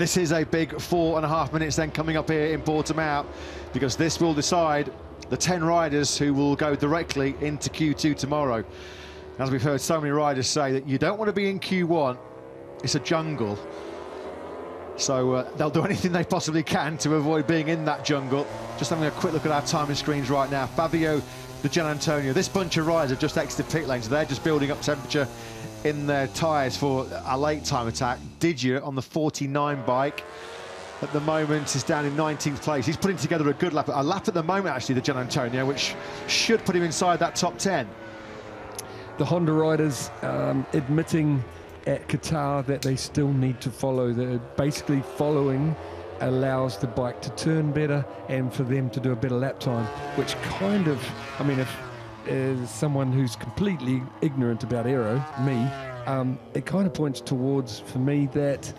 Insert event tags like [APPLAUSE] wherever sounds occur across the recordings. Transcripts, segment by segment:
This is a big four and a half minutes then coming up here in Portimao because this will decide the 10 riders who will go directly into Q2 tomorrow. As we've heard so many riders say that you don't want to be in Q1, it's a jungle. So uh, they'll do [LAUGHS] anything they possibly can to avoid being in that jungle. Just having a quick look at our timing screens right now. Fabio Di Giannantonio, this bunch of riders have just exited pit lanes. They're just building up temperature in their tyres for a late time attack. Didier on the 49 bike at the moment is down in 19th place. He's putting together a good lap, a lap at the moment actually, Di Giannantonio, which should put him inside that top 10. The Honda riders um, admitting at Qatar that they still need to follow. They're basically following allows the bike to turn better and for them to do a better lap time, which kind of, I mean, if as someone who's completely ignorant about aero, me, um, it kind of points towards for me that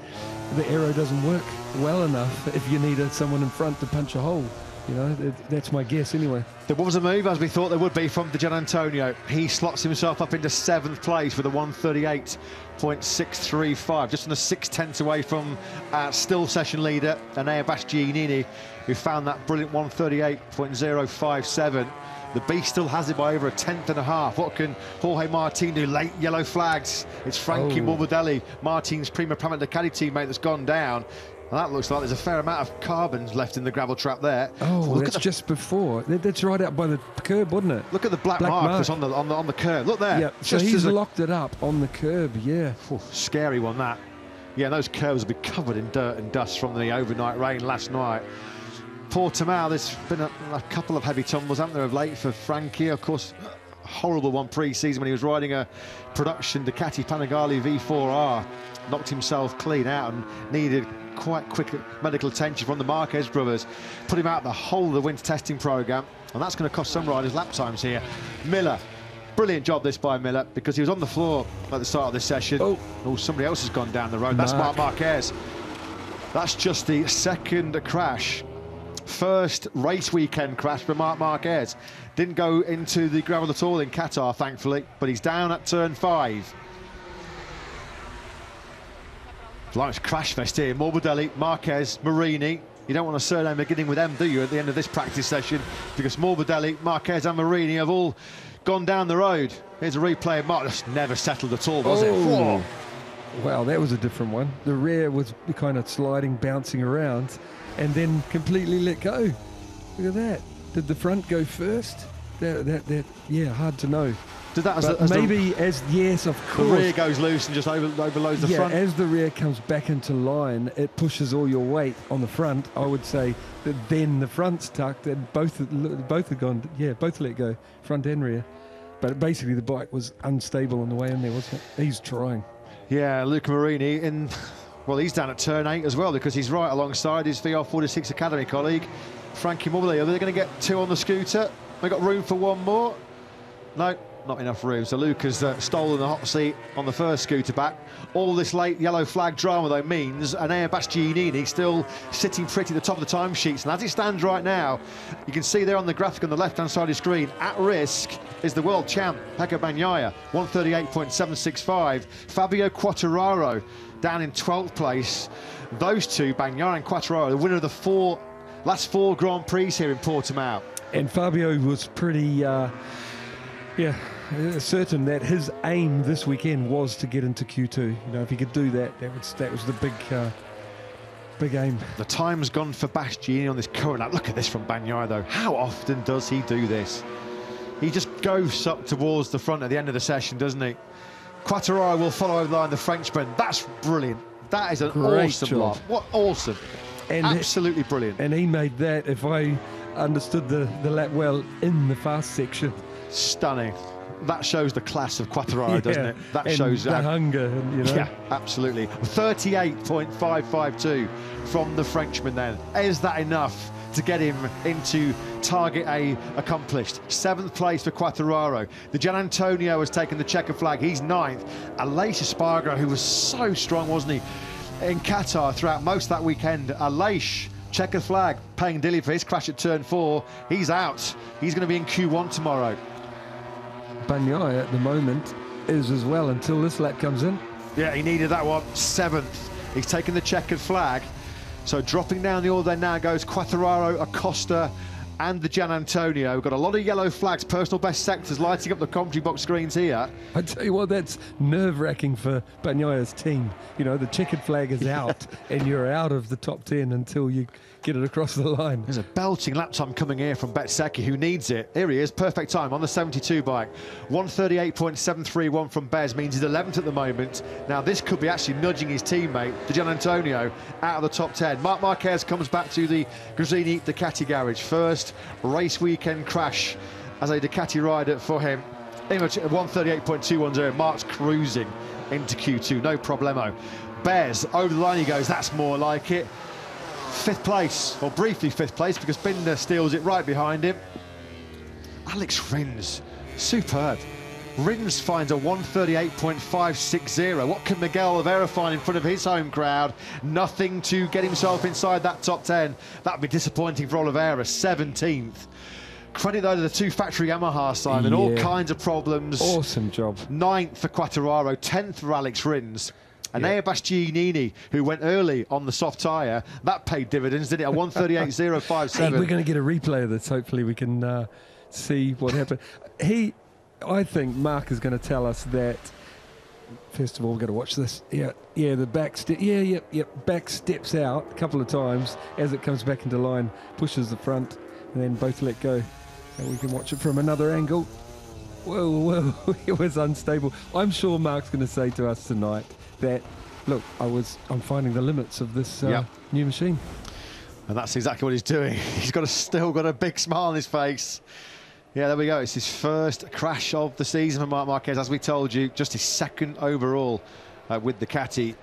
the aero doesn't work well enough if you need someone in front to punch a hole. You know, that's my guess anyway. There was a move, as we thought there would be, from Di Giannantonio. He slots himself up into seventh place with a 138.635, just on a six tenths away from uh, still session leader, Enea Bastianini, who found that brilliant 138.057. The beast still has it by over a tenth and a half. What can Jorge Martin do? Late yellow flags. It's Frankie oh. Morbidelli, Martin's Prima Pramac Ducati teammate that's gone down. And that looks like there's a fair amount of carbons left in the gravel trap there. Oh, look that's the, just before. That's right out by the curb, wasn't it? Look at the black, black mark, mark, that's on the, on the on the curb. Look there. Yeah, so he's locked it up on the curb. Yeah. Oh, scary one that. Yeah, those curves will be covered in dirt and dust from the overnight rain last night. Portimao, there's been a, a, couple of heavy tumbles, haven't there, of late for Frankie. Of course, horrible one pre-season when he was riding a production Ducati Panigale V4R. Knocked himself clean out and needed quite quick medical attention from the Marquez brothers. Put him out the whole of the winter testing programme, and that's going to cost some riders lap times here. Miller, brilliant job this by Miller because he was on the floor at the start of this session. Oh, oh somebody else has gone down the road. Mark. That's Marc Marquez. That's just the second crash first race weekend crash for Marc Marquez. Didn't go into the gravel at all in Qatar, thankfully, but he's down at turn five. Nice crash fest here. Morbidelli, Marquez, Marini. You don't want a surname beginning with M, do you, at the end of this practice session? Because Morbidelli, Marquez and Marini have all gone down the road. Here's a replay of Mark. just never settled at all, was oh. it? Whoa. Wow, that was a different one. The rear was kind of sliding, bouncing around and then completely let go. Look at that. Did the front go first? That, that, that yeah, hard to know. Did that as, the, as maybe the, as yes, of course. The rear goes loose and just over, overloads the yeah, front. as the rear comes back into line, it pushes all your weight on the front. I would say that then the front's tucked and both both are gone. Yeah, both let go, front and rear. But basically, the bike was unstable on the way in there, wasn't it? He's trying. Yeah, Luca Marini in well, he's down at turn eight as well because he's right alongside his VR46 Academy colleague, Frankie Morbidelli. Are they going to get two on the scooter? They've got room for one more? No, not enough room. So Luke has uh, stolen the hot seat on the first scooter back. All this late yellow flag drama, though, means Enea Bastianini still sitting pretty at the top of the timesheets. And as it stands right now, you can see there on the graphic on the left-hand side of the screen, at risk is the world champ, Pecco Bagnaia, 138.765. Fabio Quartararo down in 12th place. Those two, Bagnaia and Quartararo, the winner of the four last four Grand Prix here in Portimao. And Fabio was pretty, uh, yeah, certain that his aim this weekend was to get into Q2. You know, if he could do that, that was that was the big. Uh, big aim. The time's gone for Bastianini on this current lap. Look at this from Bagnaia, though. How often does he do this? He just goes up towards the front at the end of the session, doesn't he? Quartararo will follow over the line, the Frenchman. That's brilliant. That is an Great awesome job. lot. What awesome. And Absolutely brilliant. And he made that, if I understood the, the lap well, in the fast section. Stunning. That shows the class of Quartararo, [LAUGHS] yeah. doesn't it? That shows the hunger, you know. Yeah, absolutely. 38.552 from the Frenchman then. Is that enough to get him into target A accomplished. Seventh place for Quartararo. Di Giannantonio has taken the checker flag. He's ninth. Aleix Espargaro, who was so strong, wasn't he, in Qatar throughout most of that weekend. Aleix checker flag, paying dilly for his crash at turn four. He's out. He's going to be in Q1 tomorrow. At the moment is as well until this lap comes in. Yeah, he needed that one. Seventh He's taken the checkered flag. So dropping down the order now goes Quartararo, Acosta, and Di Giannantonio. We've got a lot of yellow flags, personal best sectors lighting up the commentary box screens here. I tell you what, that's nerve-wracking for Bagnaia's team. You know, the checkered flag is out, and you're out of the top 10 until you get it across the line. There's a belting lap time coming here from Bezzecchi, who needs it. Here he is, perfect time on the 72 bike. 138.731 from Bez means he's 11th at the moment. Now, this could be actually nudging his teammate, Di Giannantonio, out of the top 10. Marc Marquez comes back to the Gresini Ducati garage. First race weekend crash as a Ducati rider for him. Image 138.210. Mark's cruising into Q2, no problemo. Bez, over the line he goes, that's more like it fifth place, or briefly fifth place, because Binder steals it right behind him. Alex Rins, superb. Rins finds a 138.560. What can Miguel Oliveira find in front of his home crowd? Nothing to get himself inside that top 10. That would be disappointing for Oliveira, 17th. Credit though to the two factory Yamaha Simon, yeah. all kinds of problems. Awesome job. Ninth for Quartararo, 10th for Alex Rins. And yeah. Bastianini, who went early on the soft tyre, that paid dividends, didn't it? A 138.057. [LAUGHS] hey, we're going to get a replay of this. Hopefully, we can uh, see what happened. He, I think Mark is going to tell us that. First of all, we've got to watch this. Yeah, yeah, the back step. Yeah, yep, yeah, yep. Back steps out a couple of times as it comes back into line, pushes the front, and then both let go. And we can watch it from another angle. Whoa, whoa, [LAUGHS] it was unstable. I'm sure Mark's going to say to us tonight that look, I was I'm finding the limits of this uh, yep. new machine. And that's exactly what he's doing. [LAUGHS] He's got a, still got a big smile on his face. Yeah, there we go. It's his first crash of the season for Marc Marquez, as we told you, just his second overall uh, with the Ducati.